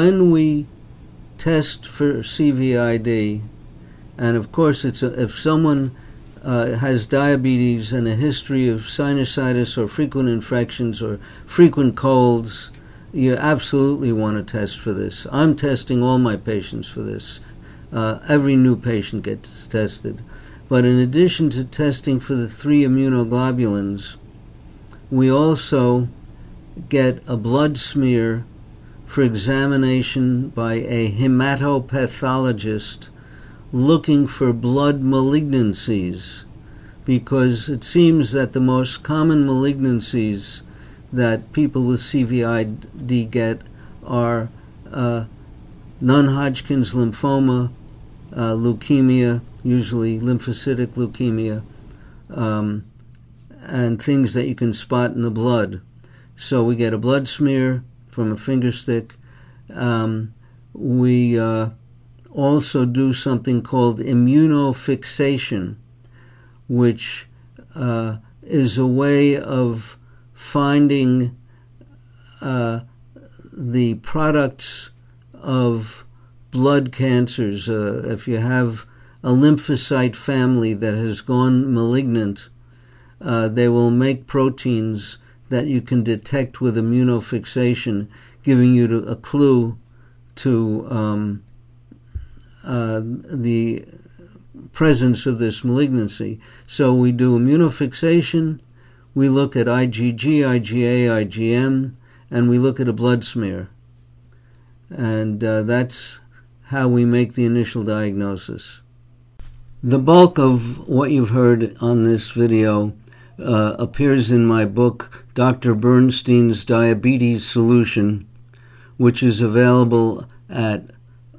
When we test for CVID, and of course, it's a, if someone uh, has diabetes and a history of sinusitis or frequent infections or frequent colds, you absolutely want to test for this. I'm testing all my patients for this. Uh, every new patient gets tested. But in addition to testing for the three immunoglobulins, we also get a blood smear for examination by a hematopathologist looking for blood malignancies because it seems that the most common malignancies that people with CVID get are uh, non Hodgkin's lymphoma, uh, leukemia, usually lymphocytic leukemia, um, and things that you can spot in the blood. So we get a blood smear from a finger stick. Um, we uh, also do something called immunofixation, which uh, is a way of finding uh, the products of blood cancers. Uh, if you have a lymphocyte family that has gone malignant, uh, they will make proteins that you can detect with immunofixation, giving you a clue to um, uh, the presence of this malignancy. So we do immunofixation, we look at IgG, IgA, IgM, and we look at a blood smear. And uh, that's how we make the initial diagnosis. The bulk of what you've heard on this video uh, appears in my book, Dr. Bernstein's Diabetes Solution, which is available at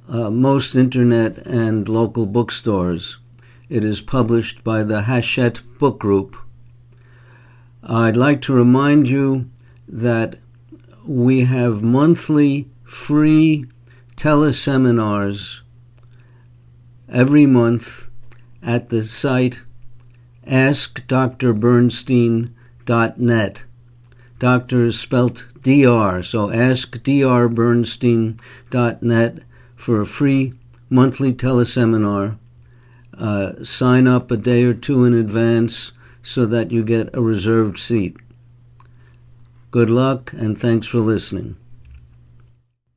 uh, most internet and local bookstores. It is published by the Hachette Book Group. I'd like to remind you that we have monthly free teleseminars every month at the site askdrbernstein.net. Doctor is spelt dr, so askdrbernstein.net for a free monthly teleseminar. Uh, sign up a day or two in advance so that you get a reserved seat. Good luck and thanks for listening.